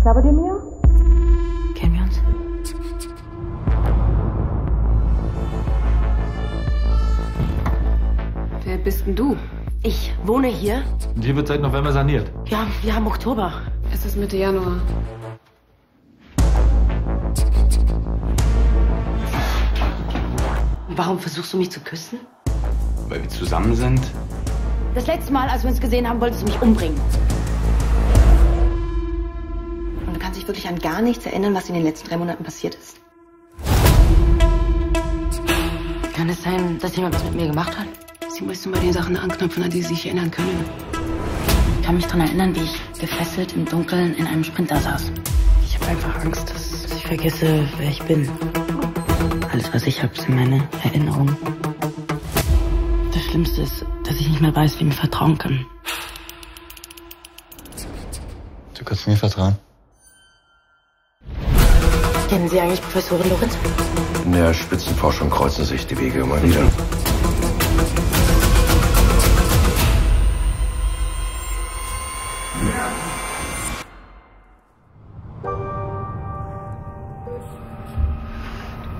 Klar bei dir, Mia? Kennen wir uns? Wer bist denn du? Ich wohne hier. Und hier wird seit November saniert. Ja, wir haben Oktober. Es ist Mitte Januar. Warum versuchst du mich zu küssen? Weil wir zusammen sind. Das letzte Mal, als wir uns gesehen haben, wolltest du mich umbringen. Dich wirklich an gar nichts erinnern, was in den letzten drei Monaten passiert ist. Kann es sein, dass jemand was mit mir gemacht hat? Sie müssen bei den Sachen anknüpfen, an die Sie sich erinnern können. Ich kann mich daran erinnern, wie ich gefesselt im Dunkeln in einem Sprinter saß. Ich habe einfach Angst, dass ich vergesse, wer ich bin. Alles, was ich habe, sind meine Erinnerungen. Das Schlimmste ist, dass ich nicht mehr weiß, wie mir vertrauen kann. Du kannst mir vertrauen. Kennen Sie eigentlich Professorin Lorenz? In der Spitzenforschung kreuzen sich die Wege immer wieder.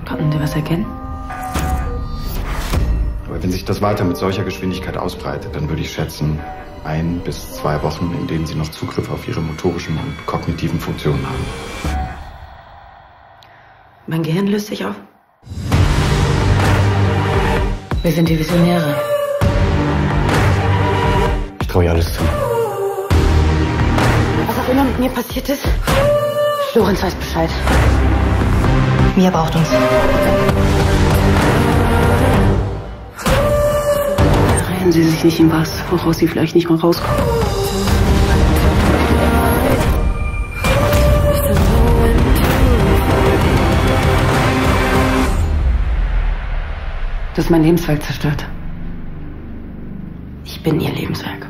Konnten Sie was erkennen? Aber wenn sich das weiter mit solcher Geschwindigkeit ausbreitet, dann würde ich schätzen, ein bis zwei Wochen, in denen Sie noch Zugriff auf Ihre motorischen und kognitiven Funktionen haben. Mein Gehirn löst sich auf. Wir sind die Visionäre. Ich traue ihr alles zu. Was auch immer mit mir passiert ist, Lorenz weiß Bescheid. Mia braucht uns. Reihen Sie sich nicht in was, woraus Sie vielleicht nicht mal rauskommen. Das mein Lebenswerk zerstört. Ich bin ihr Lebenswerk.